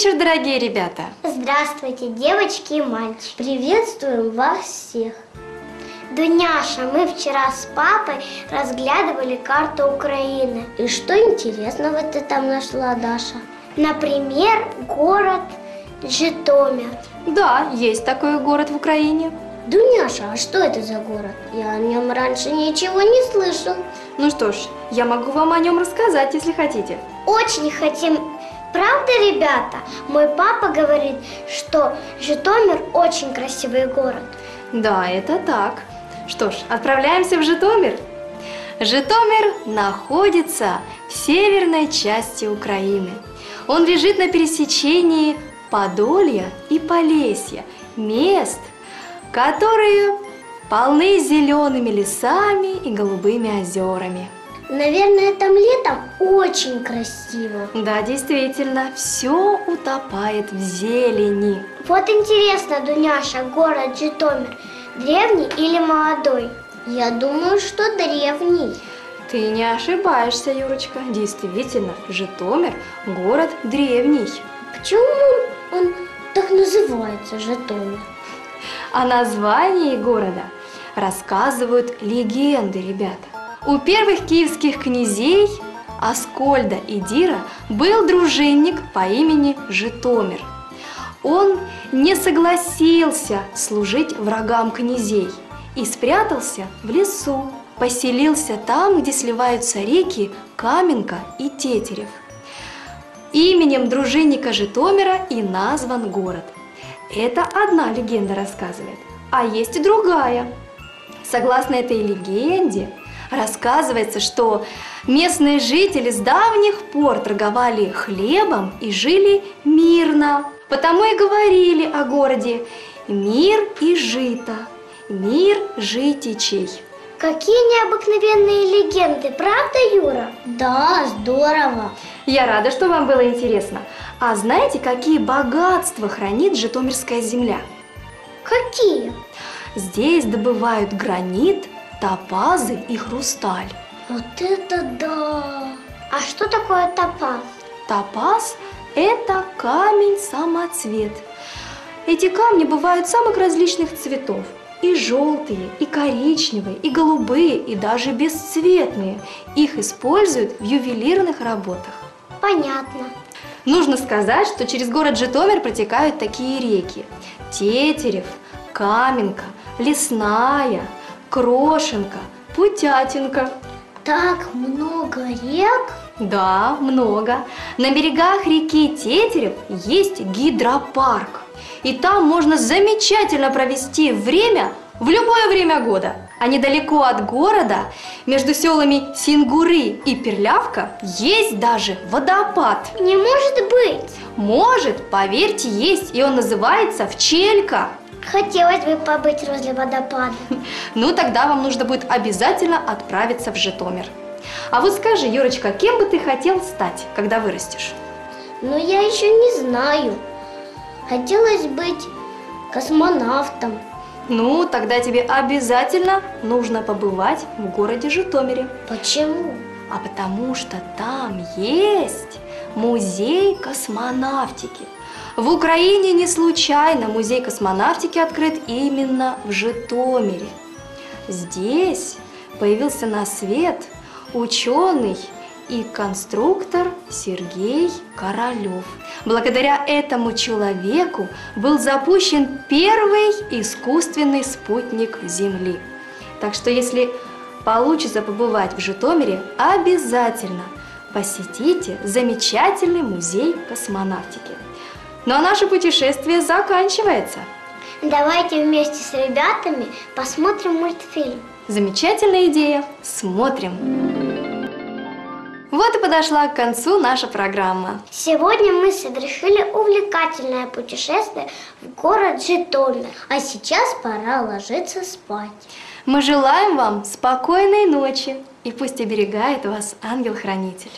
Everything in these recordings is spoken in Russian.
вечер, дорогие ребята! Здравствуйте, девочки и мальчики! Приветствуем вас всех! Дуняша, мы вчера с папой разглядывали карту Украины. И что интересного ты там нашла, Даша? Например, город Житомир. Да, есть такой город в Украине. Дуняша, а что это за город? Я о нем раньше ничего не слышал. Ну что ж, я могу вам о нем рассказать, если хотите. Очень хотим. Правда, ребята? Мой папа говорит, что Житомир очень красивый город. Да, это так. Что ж, отправляемся в Житомир. Житомир находится в северной части Украины. Он лежит на пересечении Подолья и Полесья, мест, которые полны зелеными лесами и голубыми озерами. Наверное, там летом очень красиво. Да, действительно, все утопает в зелени. Вот интересно, Дуняша, город Житомир – Древний или молодой? Я думаю, что древний. Ты не ошибаешься, Юрочка. Действительно, Житомир – город древний. Почему он так называется, Житомир? О названии города рассказывают легенды, ребята. У первых киевских князей Аскольда и Дира был дружинник по имени Житомир. Он не согласился служить врагам князей и спрятался в лесу, поселился там, где сливаются реки Каменка и Тетерев. Именем дружинника Житомира и назван город. Это одна легенда рассказывает, а есть и другая. Согласно этой легенде, рассказывается, что местные жители с давних пор торговали хлебом и жили мирно. Потому и говорили о городе «Мир и жито», «Мир житичей». Какие необыкновенные легенды, правда, Юра? Да, здорово. Я рада, что вам было интересно. А знаете, какие богатства хранит Житомирская земля? Какие? Здесь добывают гранит, топазы и хрусталь. Вот это да! А что такое топаз? Топаз это камень-самоцвет. Эти камни бывают самых различных цветов. И желтые, и коричневые, и голубые, и даже бесцветные. Их используют в ювелирных работах. Понятно. Нужно сказать, что через город Житомир протекают такие реки. Тетерев, Каменка, Лесная, Крошенка, Путятинка. Так много рек? Да, много. На берегах реки Тетерев есть гидропарк. И там можно замечательно провести время в любое время года. А недалеко от города, между селами Сингуры и Перлявка, есть даже водопад. Не может быть! Может, поверьте, есть, и он называется Вчелька. Хотелось бы побыть возле водопада. Ну, тогда вам нужно будет обязательно отправиться в Житомир. А вот скажи, Юрочка, кем бы ты хотел стать, когда вырастешь? Ну, я еще не знаю. Хотелось быть космонавтом. Ну, тогда тебе обязательно нужно побывать в городе Житомире. Почему? А потому что там есть музей космонавтики. В Украине не случайно музей космонавтики открыт именно в Житомире. Здесь появился на свет ученый и конструктор Сергей Королев. Благодаря этому человеку был запущен первый искусственный спутник Земли. Так что если получится побывать в Житомире, обязательно посетите замечательный музей космонавтики. А наше путешествие заканчивается. Давайте вместе с ребятами посмотрим мультфильм. Замечательная идея. Смотрим. Вот и подошла к концу наша программа. Сегодня мы совершили увлекательное путешествие в город Житомир. А сейчас пора ложиться спать. Мы желаем вам спокойной ночи и пусть оберегает вас ангел-хранитель.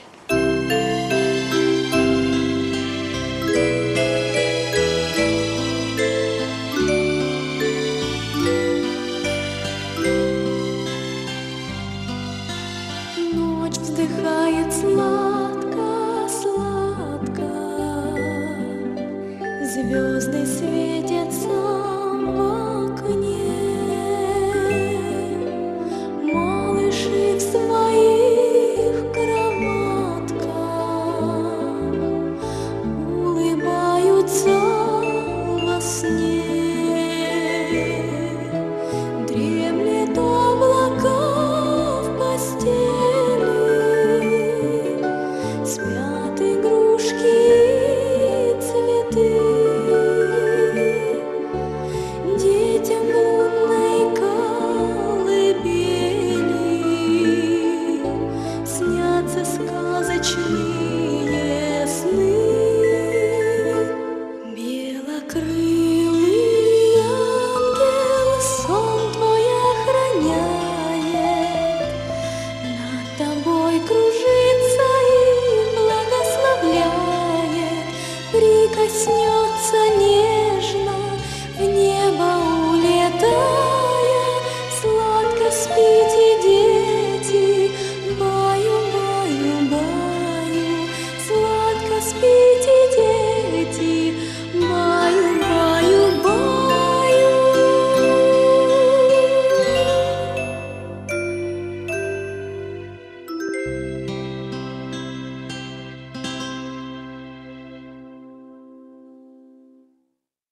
it's love.